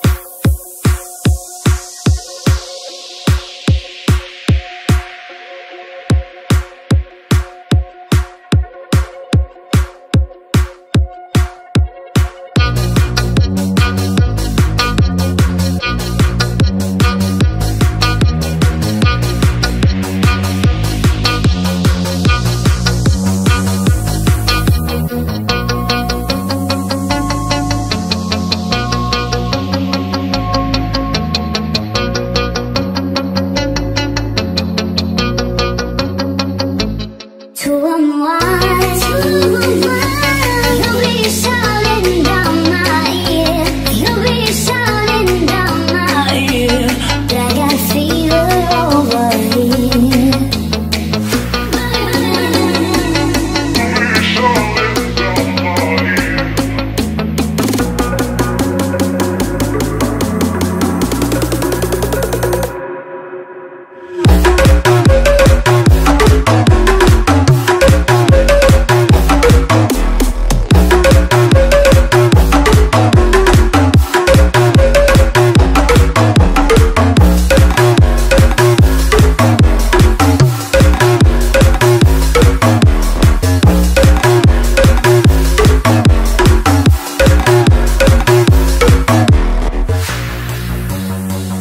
Bye.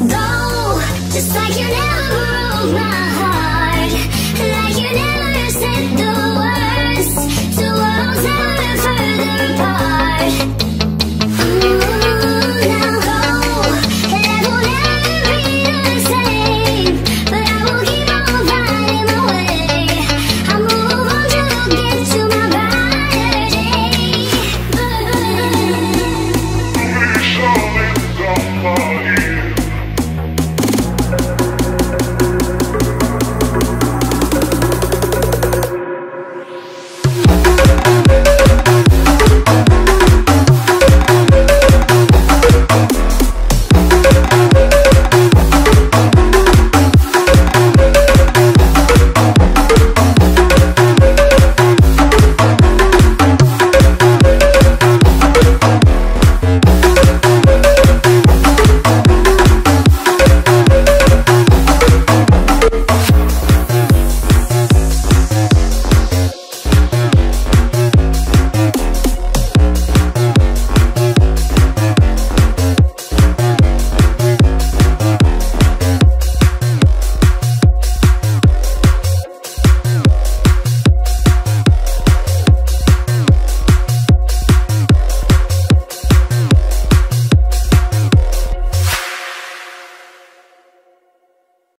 go, just like you never broke my heart.